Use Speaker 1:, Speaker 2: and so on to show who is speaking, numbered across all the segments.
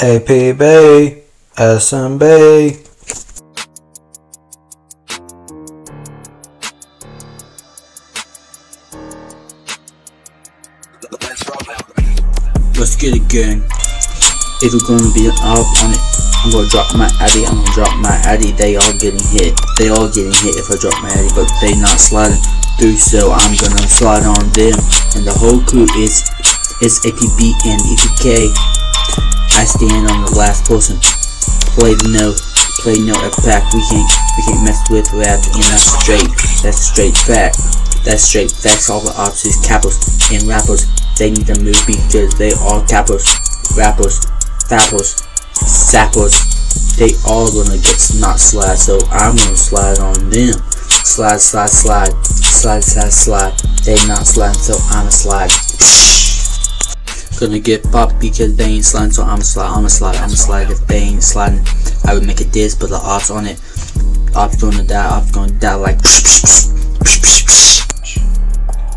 Speaker 1: AP Bay, SM Bay.
Speaker 2: Let's get it gang. If you're gonna be up on it, I'm gonna drop my addy, I'm gonna drop my addy, they all getting hit. They all getting hit if I drop my addy, but they not sliding through, so I'm gonna slide on them. And the whole crew is is APB and EPK. Stand on the last person. Play the note, play no pack. We can't we can't mess with rap and that's straight. That's straight fact. That's straight facts. All the opposites, capos and rappers. They need to move because they all capos, rappers, fappers, sappers. They all gonna get not slide, so I'm gonna slide on them. Slide, slide, slide, slide, slide, slide. They not slide, so I'ma slide. Gonna get popped because they ain't sliding, so I'ma slide, I'ma slide, I'ma slide. If they ain't sliding, I would make a diss, put the ops on it. Ops gonna die, ops gonna die like.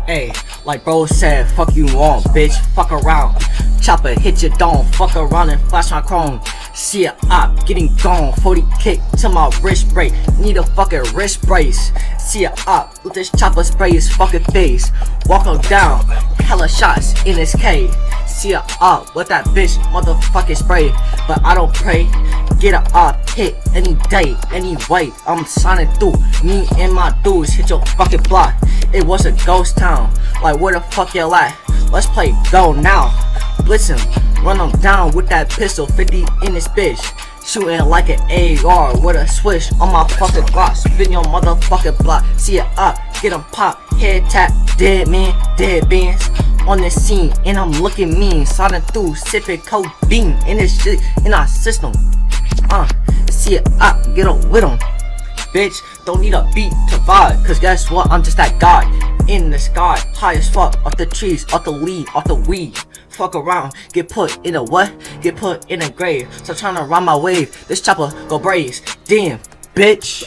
Speaker 3: Hey, like bro said, fuck you on, bitch, fuck around. Chopper hit your dome, fuck around and flash my chrome. See a op getting gone, 40 kick to my wrist break. Need a fucking wrist brace. See a op with this chopper spray his fucking face. Walk him down, hella shots in his cave. See a op with that bitch motherfucking spray. But I don't pray. Get a op hit any day, any way. I'm signing through. Me and my dudes hit your fucking block. It was a ghost town. Like where the fuck you at? Let's play go now. Listen, run them down with that pistol, 50 in this bitch. Shooting like an AR with a swish on my fucking Glock. Spin your motherfucking block. See it up, uh, get 'em pop, head tap, dead man, dead bands. On the scene, and I'm looking mean, sliding through, sipping codeine in this shit in our system. Uh, see it up, get up with 'em. Bitch, don't need a beat to vibe, cause guess what? I'm just that guy in the sky, high as fuck, off the trees, off the lead, off the weed. Fuck around, get put in a what? Get put in a grave. So trying to ride my wave, this chopper go braze. Damn, bitch.